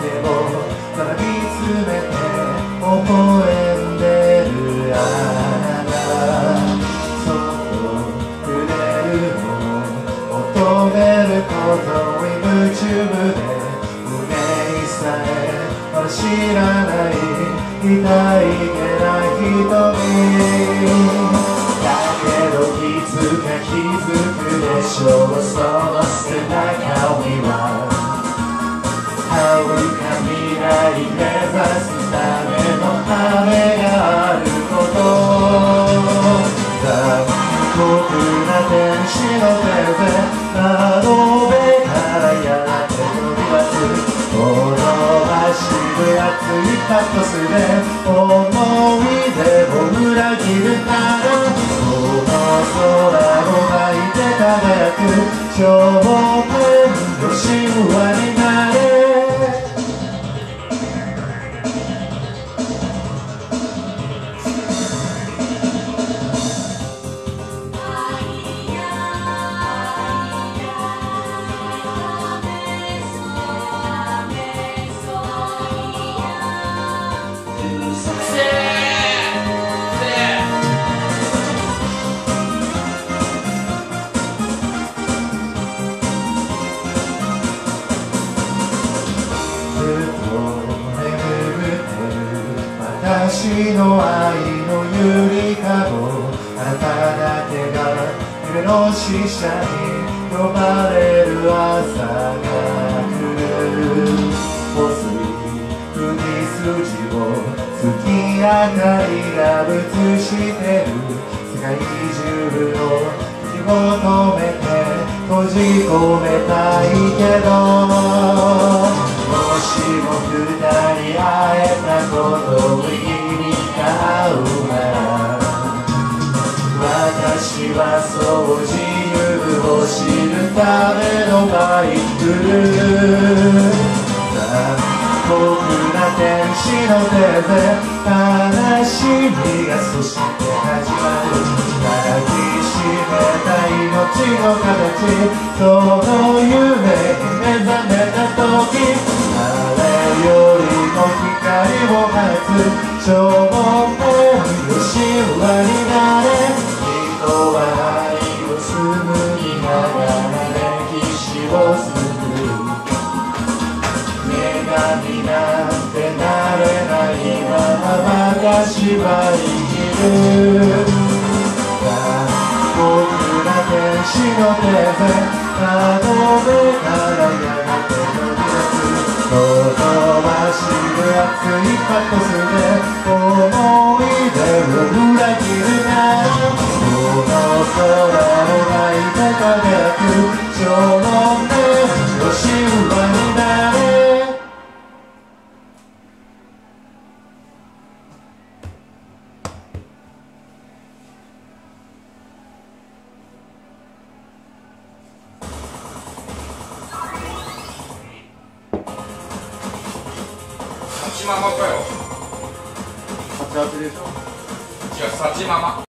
ただ見つめて微笑んでるあなた。そっと触れるの求めることに夢中で胸にさえまだ知らない痛いげない瞳。天使の手で窓辺からやっておりますほのばしる熱いパトスで思い出を裏切るならこの空を抱いて輝く頂点の神話私の愛のゆりかごあなただけが夢の使者に呼ばれる朝が来る細い釘筋を月明かりが映してる世界中の気求めて閉じ込めたいけどもしも二人会えたこと由を知る。ためのバイク残酷な天使の手で悲しみがそして始まる。抱きしめた命の形その夢に目覚めた時あれよりも光を放つ頂点の神話になれ私は生きる残酷な天使の手で窓辺からやがて飛び出すほとばしる熱いパトスで思い出を裏切るなこの空を抱いて輝ママかよ。熱々でしょ。違うサチママ